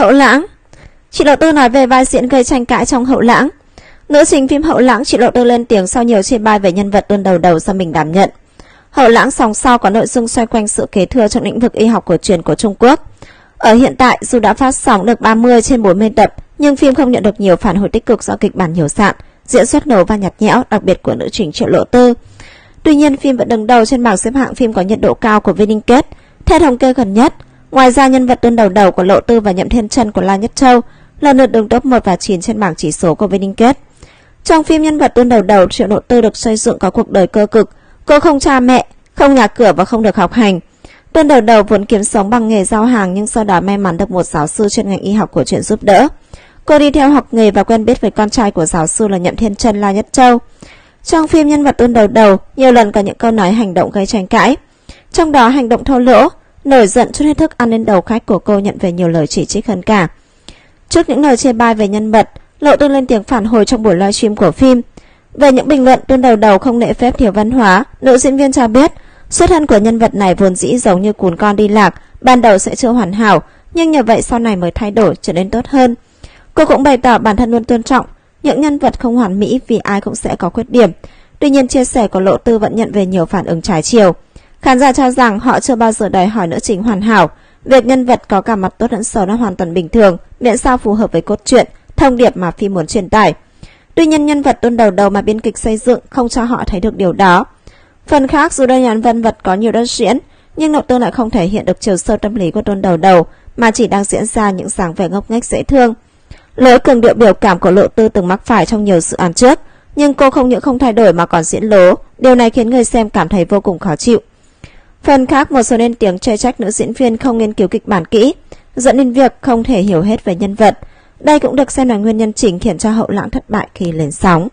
Hậu Lãng Chị Lộ Tư nói về vai diễn gây tranh cãi trong Hậu Lãng. Nữ chính phim Hậu Lãng chị Lộ Tư lên tiếng sau nhiều chê bai về nhân vật đơn đầu đầu do mình đảm nhận. Hậu Lãng sòng sau có nội dung xoay quanh sự kế thừa trong lĩnh vực y học cổ truyền của Trung Quốc. Ở hiện tại, dù đã phát sóng được 30 trên 40 tập, nhưng phim không nhận được nhiều phản hồi tích cực do kịch bản nhiều sạn, diễn xuất nổ và nhạt nhẽo, đặc biệt của nữ chính Triệu Lộ Tư. Tuy nhiên, phim vẫn đứng đầu trên bảng xếp hạng phim có nhiệt độ cao của Vinning Kết. Theo thống kê gần nhất, ngoài ra nhân vật đơn đầu đầu của Lộ Tư và Nhậm Thiên Trân của La Nhất Châu lần lượt đứng top 1 và 9 trên bảng chỉ số của Vinning Kết. Trong phim nhân vật đơn đầu đầu Triệu Lộ Tư được xây dựng có cuộc đời cơ cực, cô không cha mẹ, không nhà cửa và không được học hành. Đơn đầu đầu vốn kiếm sống bằng nghề giao hàng nhưng sau đó may mắn được một giáo sư chuyên ngành y học của chuyện giúp đỡ. Cô đi theo học nghề và quen biết với con trai của giáo sư là Nhậm Thiên Trân La Nhất Châu. Trong phim nhân vật đơn đầu đầu nhiều lần có những câu nói hành động gây tranh cãi. Trong đó hành động thô lỗ, nổi giận chút hết thức ăn lên đầu khách của cô nhận về nhiều lời chỉ trích hơn cả. Trước những lời chê bai về nhân vật, Lộ Tương lên tiếng phản hồi trong buổi livestream của phim. Về những bình luận đơn đầu đầu không lễ phép thiếu văn hóa, nữ diễn viên cho biết xuất thân của nhân vật này vốn dĩ giống như cún con đi lạc, ban đầu sẽ chưa hoàn hảo, nhưng nhờ vậy sau này mới thay đổi trở nên tốt hơn. Cô cũng bày tỏ bản thân luôn tôn trọng những nhân vật không hoàn mỹ vì ai cũng sẽ có khuyết điểm. Tuy nhiên chia sẻ của Lộ Tư vẫn nhận về nhiều phản ứng trái chiều. Khán giả cho rằng họ chưa bao giờ đòi hỏi nữ chính hoàn hảo, việc nhân vật có cả mặt tốt lẫn xấu là hoàn toàn bình thường, miễn sao phù hợp với cốt truyện, thông điệp mà phim muốn truyền tải. Tuy nhiên nhân vật tôn đầu đầu mà biên kịch xây dựng không cho họ thấy được điều đó. Phần khác dù đơn nhân vân vật có nhiều đơn diễn, nhưng nội tương lại không thể hiện được chiều sâu tâm lý của tôn đầu đầu mà chỉ đang diễn ra những dáng vẻ ngốc nghếch dễ thương. Lỗi cường điệu biểu cảm của lộ tư từng mắc phải trong nhiều dự án trước, nhưng cô không những không thay đổi mà còn diễn lố, điều này khiến người xem cảm thấy vô cùng khó chịu. Phần khác một số nên tiếng chê trách nữ diễn viên không nghiên cứu kịch bản kỹ, dẫn đến việc không thể hiểu hết về nhân vật. Đây cũng được xem là nguyên nhân chính khiến cho hậu lãng thất bại khi lên sóng.